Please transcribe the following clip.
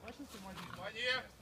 служби народні, бачите, це